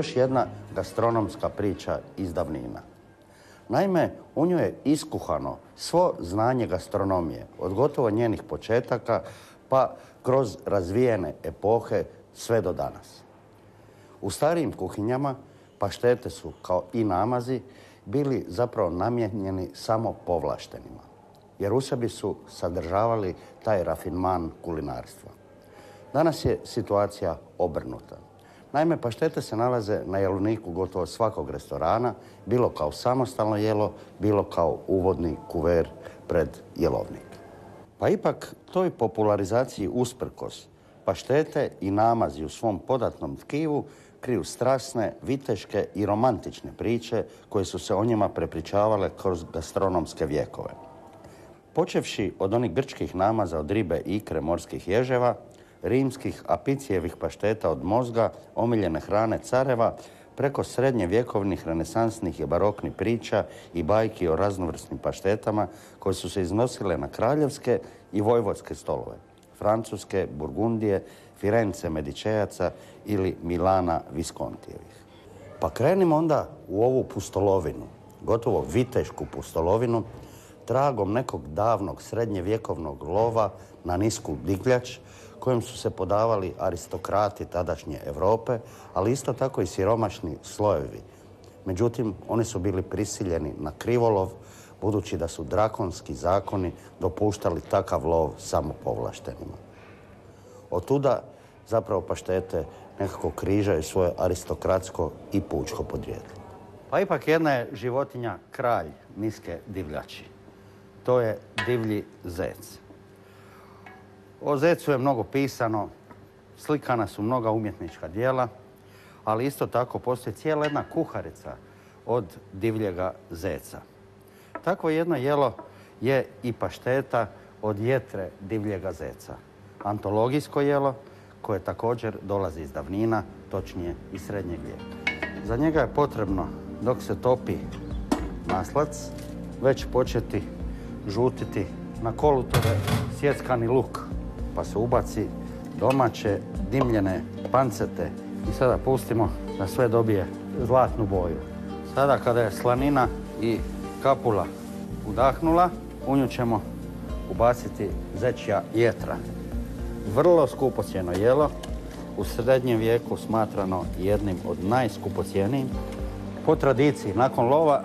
još jedna gastronomska priča iz davnina. Naime, u njoj je iskuhano svo znanje gastronomije, od gotovo njenih početaka pa kroz razvijene epohe sve do danas. U starijim kuhinjama paštete su, kao i namazi, bili zapravo namijenjeni samo povlaštenima, jer u sebi su sadržavali taj rafinman kulinarstva. Danas je situacija obrnuta. Naime, paštete se nalaze na jeloniku gotovo svakog restorana, bilo kao samostalno jelo, bilo kao uvodni kuver pred jelovnik. Pa ipak toj popularizaciji usprkos paštete i namazi u svom podatnom tkivu kriju strasne, viteške i romantične priče koje su se o njima prepričavale kroz gastronomske vjekove. Počevši od onih grčkih namaza od ribe, ikre, morskih ježeva, rimskih apicijevih pašteta od mozga, omiljene hrane careva, preko srednje vjekovnih, renesansnih i baroknih priča i bajki o raznovrsnim paštetama koje su se iznosile na kraljevske i vojvodske stolove. Francuske, Burgundije, Firence Medičejaca ili Milana Viskontijevih. Pa krenimo onda u ovu pustolovinu, gotovo vitešku pustolovinu, tragom nekog davnog srednjevjekovnog lova na nisku divljač, kojim su se podavali aristokrati tadašnje Europe, ali isto tako i siromašni slojevi. Međutim, oni su bili prisiljeni na krivolov, budući da su drakonski zakoni dopuštali takav lov samo povlaštenima. Od tuda zapravo paštete nekako križaju svoje aristokratsko i pučko podrijetlo. Pa ipak jedna je životinja kralj niske divljači. To je divlji zec. O zecu je mnogo pisano, slikana su mnoga umjetnička dijela, ali isto tako postoji cijela jedna kuharica od divljega zeca. Takvo jedno jelo je i pašteta od jetre divljega zeca. Antologijsko jelo koje također dolazi iz davnina, točnije iz srednjeg vijeka. Za njega je potrebno, dok se topi maslac, već početi žutiti na kolutove sjeckani luk pa se ubaci domaće dimljene pancete i sada pustimo da sve dobije zlatnu boju. Sada kada je slanina i kapula udahnula, u nju ćemo ubaciti zečja jetra. Vrlo skupocjeno jelo, u srednjem vijeku smatrano jednim od najskupocijenijim. Po tradiciji, nakon lova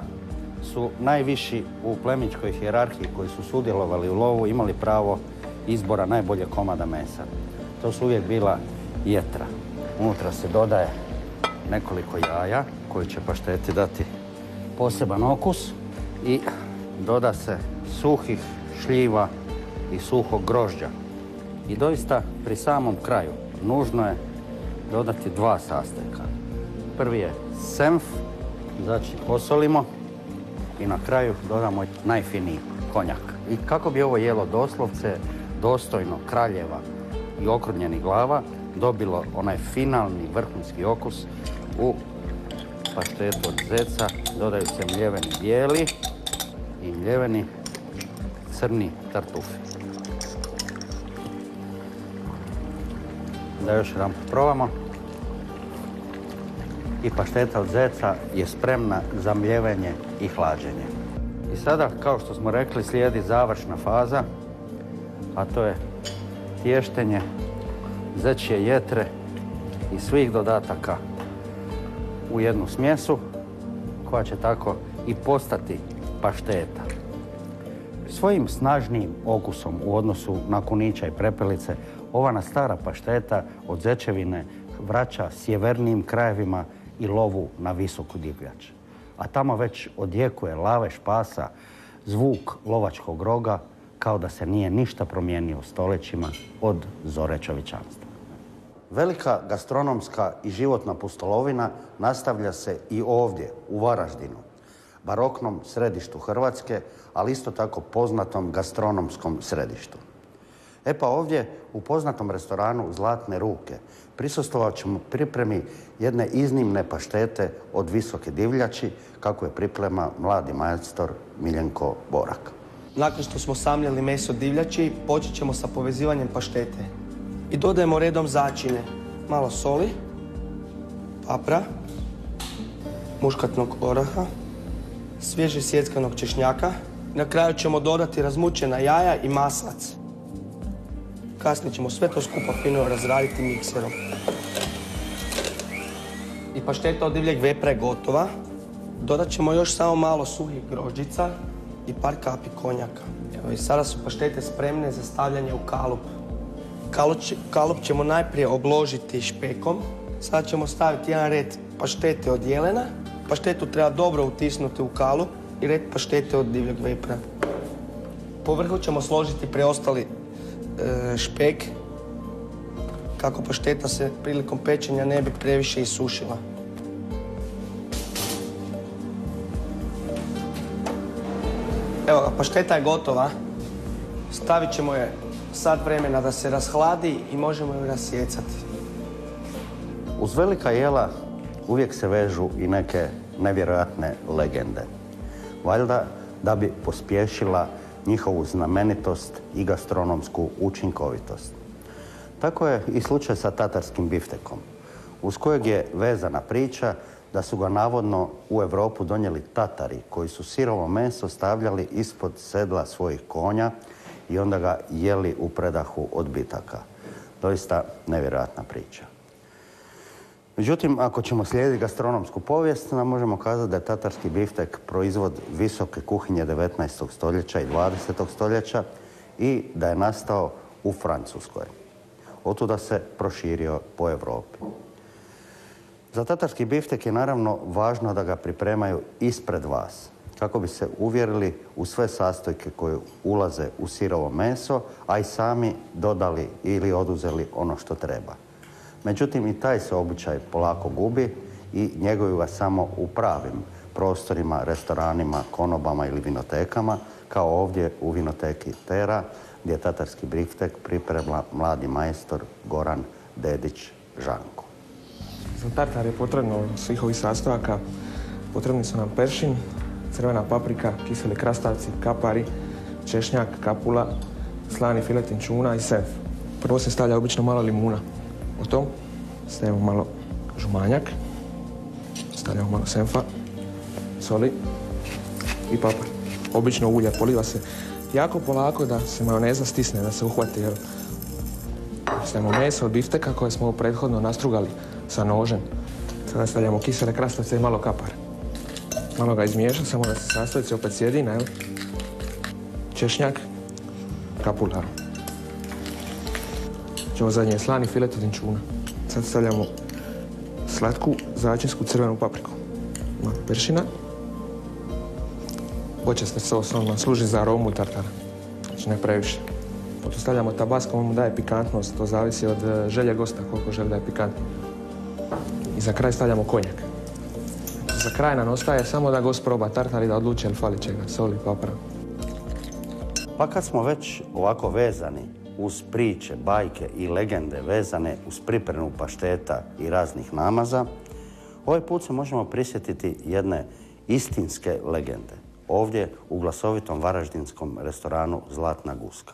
su najviši u plemičkoj hijerarhiji koji su sudjelovali u lovu imali pravo izbora najbolje komada mesa. To su uvijek bila jetra. Unutra se dodaje nekoliko jaja koji će pašteti dati poseban okus i doda se suhih šljiva i suhog grožđa. I doista pri samom kraju nužno je dodati dva sastojka. Prvi je senf, znači posolimo i na kraju dodamo najfiniji konjak. I kako bi ovo jelo doslovce dostojno kraljeva i okrunjenih glava dobilo onaj finalni vrhunski okus u paštetu od zeca. Dodaju se mljeveni bijeli i mljeveni crni tartufi. Da još jedan probamo. I pašteta od zeca je spremna za mljevenje i hlađenje. I sada, kao što smo rekli, slijedi završna faza a to je tještenje zečje jetre i svih dodataka u jednu smjesu koja će tako i postati pašteta. Svojim snažnijim okusom u odnosu na kunića i prepelice ova na stara pašteta od zečevine vraća sjevernijim krajevima i lovu na visoku divljač. A tamo već odjekuje lave špasa, zvuk lovačkog roga kao da se nije ništa promijenio stoljećima od zore. Velika gastronomska i životna pustolovina nastavlja se i ovdje, u Varaždinu, baroknom središtu Hrvatske, ali isto tako poznatom gastronomskom središtu. E pa ovdje, u poznatom restoranu Zlatne ruke, prisustvovat ćemo pripremi jedne iznimne paštete od visoke divljači, kako je priprema mladi majstor Miljenko Borak. Nakon što smo samljali meso divljači, počet ćemo sa povezivanjem paštete. I dodajemo redom začine. Malo soli, papra, muškatnog oraha, svježe sjeckanog češnjaka. Na kraju ćemo dodati razmučena jaja i maslac. Kasnije ćemo sve to skupa fino razraditi mikserom. I pašteta od divljeg vepra je gotova. Dodat ćemo još samo malo suhih grožđica i par kapi konjaka. Evo i sada su paštete spremne za stavljanje u kalup. Kalup ćemo najprije obložiti špekom. Sad ćemo staviti jedan red paštete od jelena. Paštetu treba dobro utisnuti u kalup i red paštete od divljeg vepra. Po vrhu ćemo složiti preostali e, špek kako pašteta se prilikom pečenja ne bi previše isušila. Evo pašteta je gotova. Stavit ćemo je sat vremena da se rashladi i možemo ju rasjecati. Uz velika jela uvijek se vežu i neke nevjerojatne legende. Valjda da bi pospješila njihovu znamenitost i gastronomsku učinkovitost. Tako je i slučaj sa tatarskim biftekom, uz kojeg je vezana priča da su ga navodno u Europu donijeli Tatari koji su sirovo meso stavljali ispod sedla svojih konja i onda ga jeli u predahu odbitaka. Doista nevjerojatna priča. Međutim, ako ćemo slijediti gastronomsku povijest, nam možemo kazati da je tatarski biftek proizvod visoke kuhinje 19. stoljeća i 20. stoljeća i da je nastao u Francuskoj. Otuda se proširio po Europi. Za tatarski biftek je naravno važno da ga pripremaju ispred vas, kako bi se uvjerili u sve sastojke koje ulaze u sirovo meso, a i sami dodali ili oduzeli ono što treba. Međutim, i taj se običaj polako gubi i njeguju ga samo u pravim prostorima, restoranima, konobama ili vinotekama, kao ovdje u vinoteki Tera, gdje tatarski biftek priprema mladi majstor Goran Dedić Žanko. Za tartar je potrebno svih ovih sastojaka. Potrebni su nam peršin, crvena paprika, kiseli krastavci, kapari, češnjak, kapula, slani filetin čuna i senf. Prvo se stavlja obično malo limuna. Potom stavimo malo žumanjak, stavljamo malo senfa, soli i papar. Obično ulje poliva se jako polako da se majoneza stisne, da se uhvati. Stavimo meso od bifteka koje smo prethodno nastrugali sa nožem. Sada stavljamo kisele krastavce i malo kapar. Malo ga izmiješam, samo da se sastojci opet sjedina? Češnjak, kapula. Ćemo zadnje slani filet od inčuna. Sad stavljamo slatku začinsku crvenu papriku. Malo peršina. Počesni sos, služi za aromu tartara. Znači ne previše. Potom stavljamo tabasco, on mu daje pikantnost, to zavisi od e, želje gosta koliko želi da je pikantno. Za kraj stavljamo konjak. Za kraj nam ostaje samo da gost proba tartar i da odluči jel fali čega, soli, papra. Pa kad smo već ovako vezani uz priče, bajke i legende vezane uz pripremu pašteta i raznih namaza, ovaj put se možemo prisjetiti jedne istinske legende. Ovdje u glasovitom varaždinskom restoranu Zlatna guska.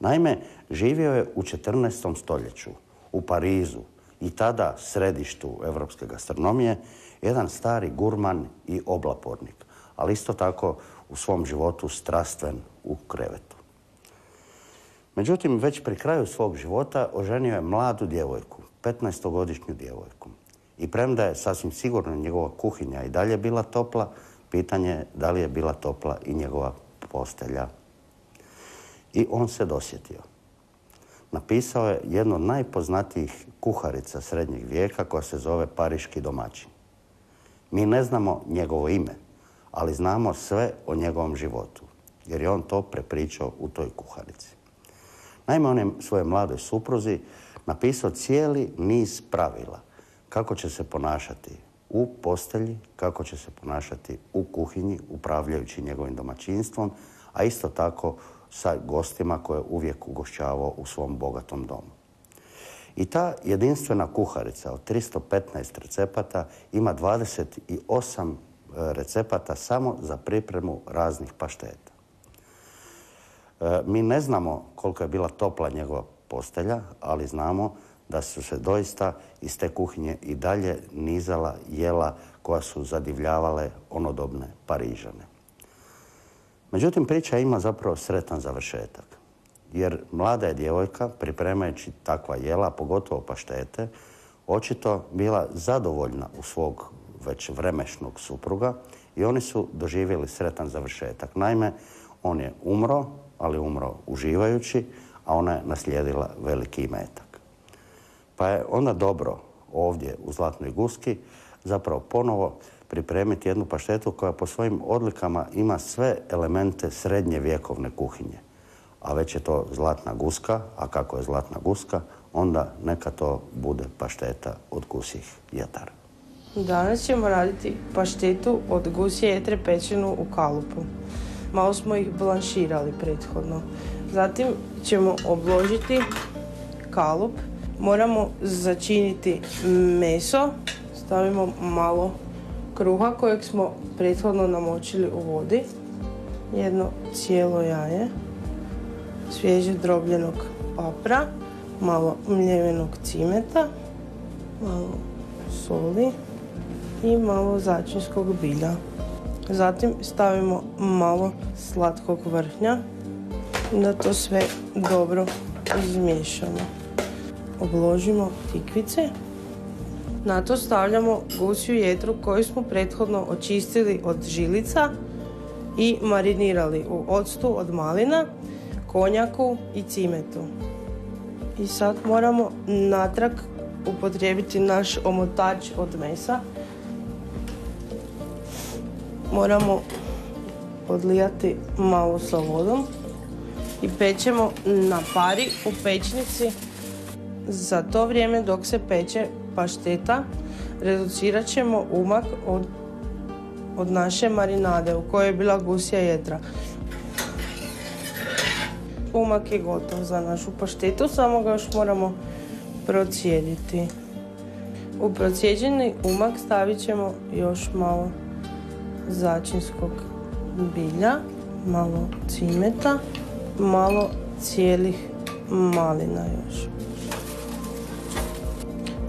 Naime, živio je u 14. stoljeću u Parizu i tada središtu evropske gastronomije jedan stari gurman i oblapornik, ali isto tako u svom životu strastven u krevetu. Međutim, već pri kraju svog života oženio je mladu djevojku, 15-godišnju djevojku. I premda je sasvim sigurno njegova kuhinja i dalje bila topla, pitanje je da li je bila topla i njegova postelja. I on se dosjetio. Napisao je jednu od najpoznatijih kuharica srednjeg vijeka koja se zove Pariški domaćin. Mi ne znamo njegovo ime, ali znamo sve o njegovom životu, jer je on to prepričao u toj kuharici. Naime, on je svojoj mladoj supruzi napisao cijeli niz pravila kako će se ponašati u postelji, kako će se ponašati u kuhinji, upravljajući njegovim domaćinstvom, a isto tako sa gostima koje je uvijek ugošćavao u svom bogatom domu. I ta jedinstvena kuharica od 315 recepata ima 28 e, recepata samo za pripremu raznih pašteta. E, mi ne znamo koliko je bila topla njegova postelja, ali znamo da su se doista iz te kuhinje i dalje nizala jela koja su zadivljavale onodobne Parižane. Međutim, priča ima zapravo sretan završetak. Jer mlada je djevojka, pripremajući takva jela, pogotovo paštete, očito bila zadovoljna u svog već vremešnog supruga i oni su doživjeli sretan završetak. Naime, on je umro, ali umro uživajući, a ona je naslijedila veliki imetak. Pa je onda dobro ovdje u Zlatnoj guski zapravo ponovo pripremiti jednu paštetu koja po svojim odlikama ima sve elemente srednje vjekovne kuhinje. A već je to zlatna guska, a kako je zlatna guska, onda neka to bude pašteta od gusih jetara. Danas ćemo raditi paštetu od gusje jetre pečenu u kalupu. Malo smo ih blanširali prethodno. Zatim ćemo obložiti kalup. Moramo začiniti meso. Stavimo malo kruha kojeg smo prethodno namočili u vodi. Jedno cijelo jaje. Svježe drobljenog papra. Malo mljevenog cimeta. Malo soli i malo začinskog bilja. Zatim stavimo malo slatkog vrhnja da to sve dobro izmiješamo. Obložimo tikvice. Na to stavljamo gusju jetru koju smo prethodno očistili od žilica i marinirali u octu od malina, konjaku i cimetu. I sad moramo natrag upotrijebiti naš omotač od mesa moramo odlijati malo sa vodom i pečemo na pari u pečnici. Za to vrijeme dok se peče pašteta reducirat ćemo umak od, od naše marinade u kojoj je bila gusja jetra. Umak je gotov za našu paštetu, samo ga još moramo procijediti. U procijeđeni umak stavit ćemo još malo začinskog bilja, malo cimeta, malo cijelih malina još.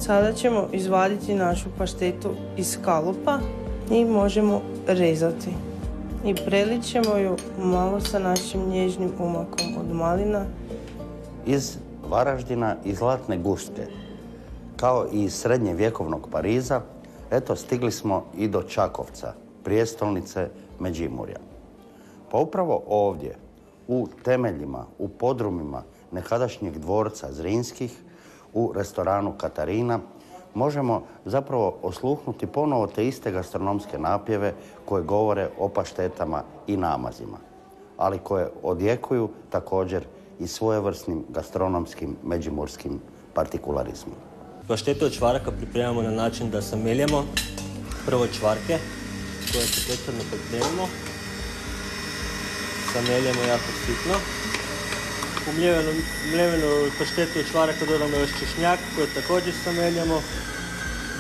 Sada ćemo izvaditi našu paštetu iz kalupa i možemo rezati. I prelit ćemo ju malo sa našim nježnim umakom od malina. Iz Varaždina i Zlatne guske, kao i iz srednje vjekovnog Pariza, eto stigli smo i do Čakovca, prijestolnice Međimurja. Pa upravo ovdje, u temeljima, u podrumima nekadašnjeg dvorca Zrinskih, u restoranu Katarina, možemo zapravo osluhnuti ponovo te iste gastronomske napjeve koje govore o paštetama i namazima, ali koje odjekuju također i svojevrsnim gastronomskim međimurskim partikularizmom. Paštetu od čvaraka pripremamo na način da sameljemo prvo čvarke, koje se prethodno pripremimo. Sameljemo jako sitno. U mljevenu, mljevenu paštetu od čvaraka dodamo još češnjak koje također sameljamo.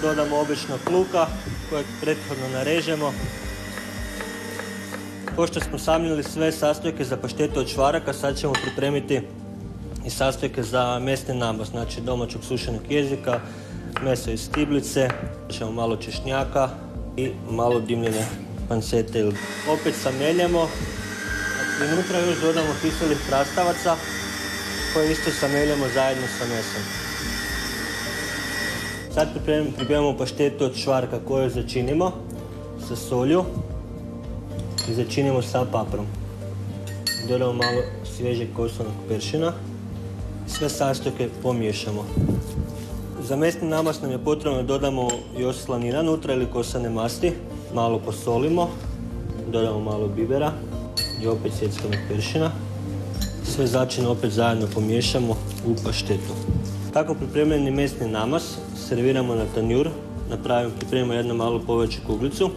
Dodamo obično luka kojeg prethodno narežemo. Pošto smo samljili sve sastojke za paštetu od čvaraka, sad ćemo pripremiti i sastojke za mesni nabos, znači domaćeg sušenog jezika, meso iz stiblice, ćemo malo češnjaka, i malo dimljene pancete. Opet sameljemo i unutra još dodamo kiselih krastavaca koje isto sameljamo zajedno sa mesom. Sad pripremamo paštetu od švarka koju začinimo sa solju i začinimo sa paprom. Dodamo malo svježeg kosanog peršina. Sve sastojke pomiješamo. Za mesni namaz nam je potrebno da dodamo još slanina unutra ili kosane masti. Malo posolimo, dodamo malo bibera i opet sjeckanog peršina. Sve začine opet zajedno pomiješamo u paštetu. Tako pripremljeni mesni namaz serviramo na tanjur. Napravimo, pripremimo jednu malu poveću kuglicu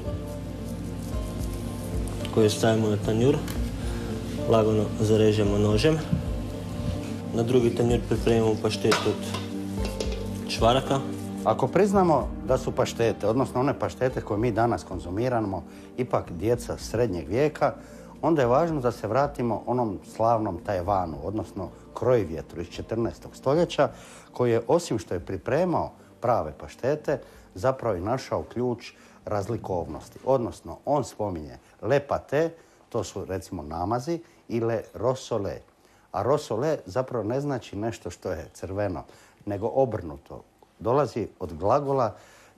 koju stavimo na tanjur. Lagano zarežemo nožem. Na drugi tanjur pripremimo paštetu od čvaraka. Ako priznamo da su paštete, odnosno one paštete koje mi danas konzumiramo, ipak djeca srednjeg vijeka, onda je važno da se vratimo onom slavnom Tajvanu, odnosno Krojvjetru iz 14. stoljeća koji je osim što je pripremao prave paštete zapravo i našao ključ razlikovnosti. Odnosno, on spominje le pate, to su recimo namazi, i le rosole. A rosole zapravo ne znači nešto što je crveno, nego obrnuto. Dolazi od glagola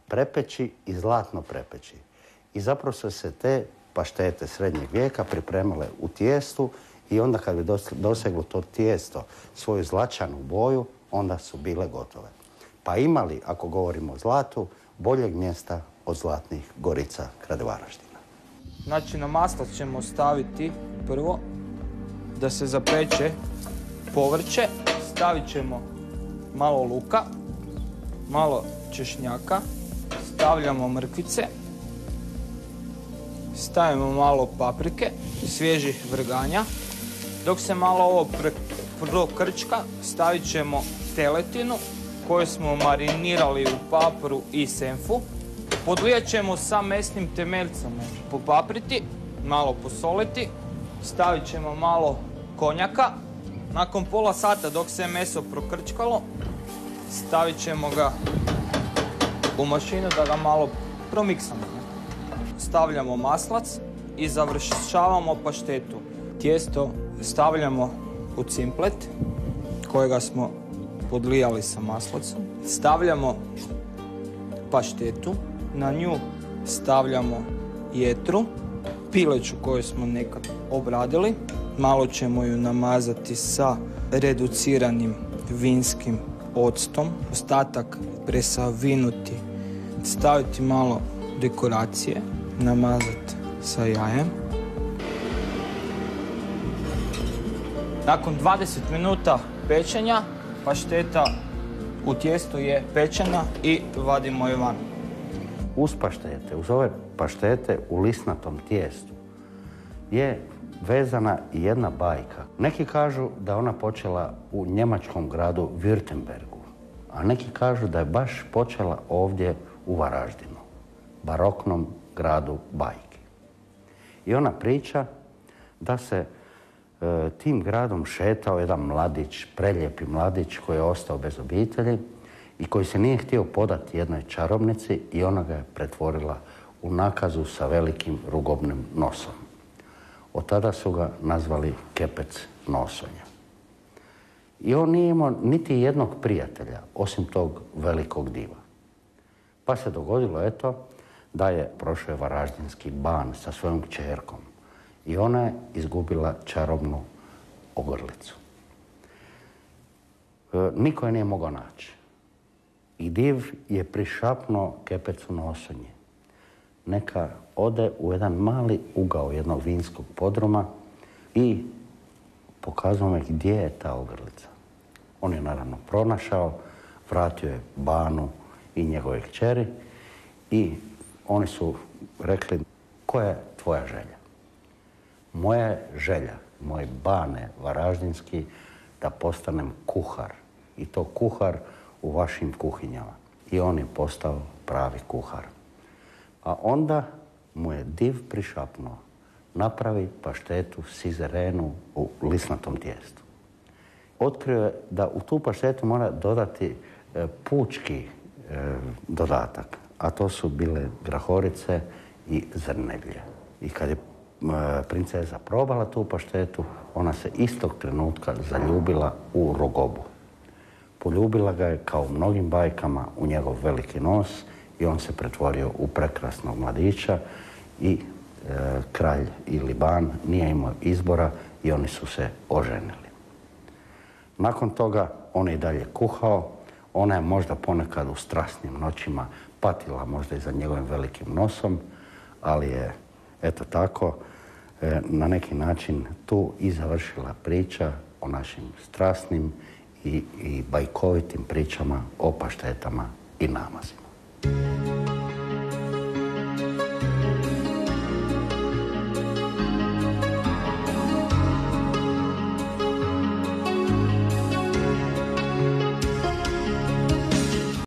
prepeći i zlatno prepeći. I zapravo su se te paštete srednjeg vijeka pripremale u tijestu i onda kad bi doseglo to tijesto svoju zlačanu boju, onda su bile gotove. Pa imali, ako govorimo o zlatu, boljeg mjesta od zlatnih gorica krade Varaždina. Znači na maslac ćemo staviti prvo da se zapeče povrće, stavit ćemo malo luka, malo češnjaka, stavljamo mrkvice, stavimo malo paprike, svježih vrganja. Dok se malo ovo prokrčka, stavit ćemo teletinu koju smo marinirali u papru i senfu. Podlijat ćemo sa mesnim temeljcem popapriti, malo posoliti, stavit ćemo malo konjaka. Nakon pola sata dok se meso prokrčkalo, stavit ćemo ga u mašinu da ga malo promiksamo. Stavljamo maslac i završavamo paštetu. Tijesto stavljamo u cimplet kojega smo podlijali sa maslacom. Stavljamo paštetu, na nju stavljamo jetru, pileću koju smo nekad obradili. Malo ćemo ju namazati sa reduciranim vinskim octom. Ostatak presavinuti, staviti malo dekoracije, namazati sa jajem. Nakon 20 minuta pečenja pašteta u tijestu je pečena i vadimo je van. Uz paštete, uz ove paštete u lisnatom tijestu je vezana jedna bajka. Neki kažu da ona počela u njemačkom gradu Württembergu, a neki kažu da je baš počela ovdje u Varaždinu, baroknom gradu bajke. I ona priča da se e, tim gradom šetao jedan mladić, prelijepi mladić koji je ostao bez obitelji i koji se nije htio podati jednoj čarobnici i ona ga je pretvorila u nakazu sa velikim rugobnim nosom. Od tada su ga nazvali Kepec nosonja. I on nije imao niti jednog prijatelja, osim tog velikog diva. Pa se dogodilo, eto, da je prošao Varaždinski ban sa svojom čerkom i ona je izgubila čarobnu ogrlicu. E, niko je nije mogao naći. I div je prišapnuo kepecu nosonje. Neka ode u jedan mali ugao jednog vinskog podruma i pokazao me gdje je ta ogrlica. On je naravno pronašao, vratio je Banu i njegove kćeri i oni su rekli koja je tvoja želja? Moja želja, moj bane varaždinski, da postanem kuhar. I to kuhar u vašim kuhinjama. I on je postao pravi kuhar. A onda mu je div prišapnuo. Napravi paštetu sizerenu u lisnatom tijestu. Otkrio je da u tu paštetu mora dodati e, pučki e, dodatak, a to su bile grahorice i zrnevlje. I kad je e, princeza probala tu paštetu, ona se istog trenutka zaljubila u rogobu. Poljubila ga je kao u mnogim bajkama u njegov veliki nos i on se pretvorio u prekrasnog mladića i e, kralj ili ban nije imao izbora i oni su se oženili. Nakon toga on je i dalje kuhao, ona je možda ponekad u strasnim noćima patila možda i za njegovim velikim nosom, ali je, eto tako, e, na neki način tu i završila priča o našim strasnim i, bajkovitim pričama o paštetama i namazima.